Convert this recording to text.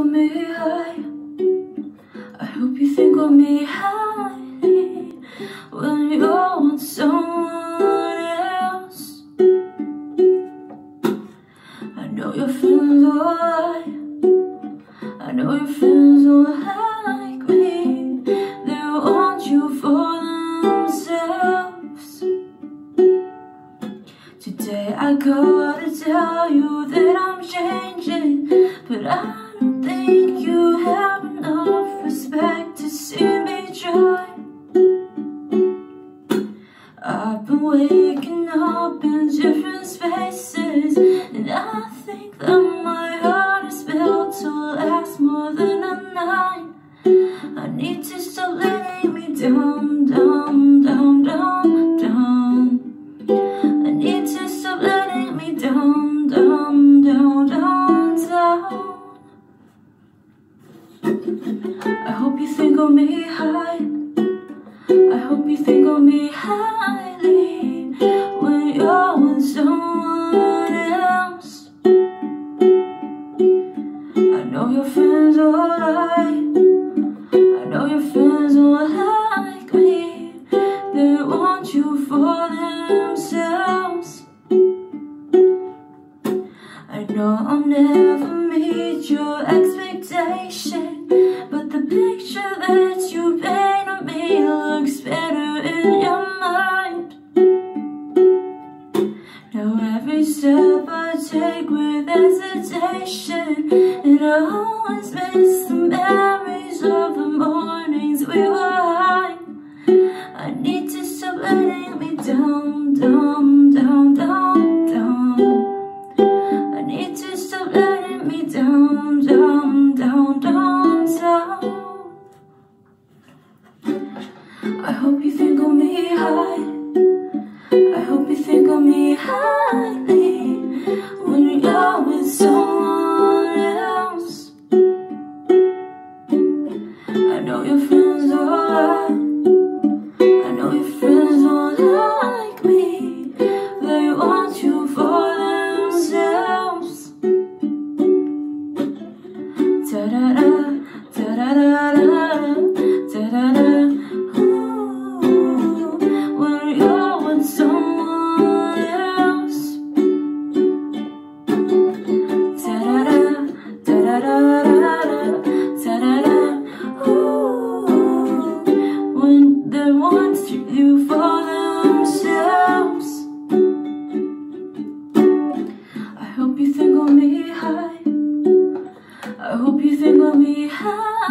of me high. I hope you think of me highly when you're with someone else. I know your friends all lie. I know your friends don't like me. They want you for themselves. Today I gotta tell you that I'm changing, but I think you have enough respect to see me try. I've been waking up in different spaces, and I think that my heart is built to last more than a night. I need to stop letting me down, me high. I hope you think of me highly when you're with someone else. I know your friends all lie. I know your friends don't like me. They want you for themselves. I know I'm never step I take with hesitation, and I always miss the memories of the mornings we were high. I need to stop letting me down, down, down, down, down. I need to stop letting me down, down, down, down, think of me high. I hope you think of me highly when you're with someone else. I know your friends all lie. Hope